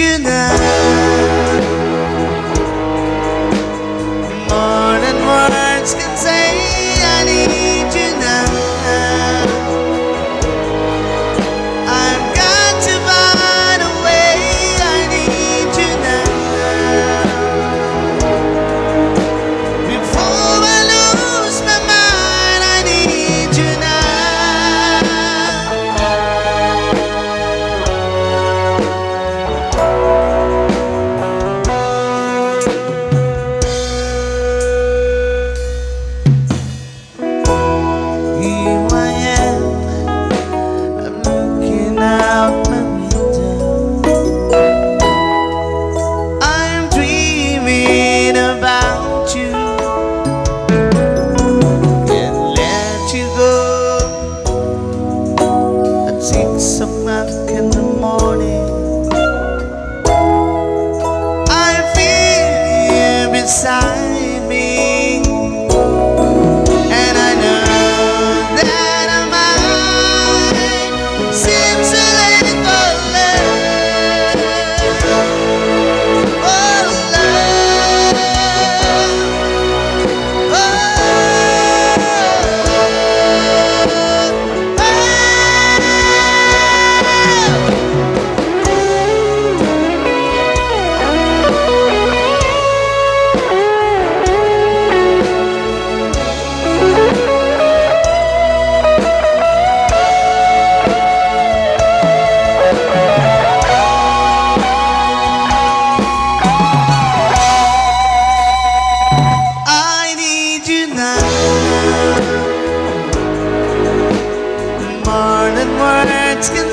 you know. six o'clock in the morning. I feel you beside Morning words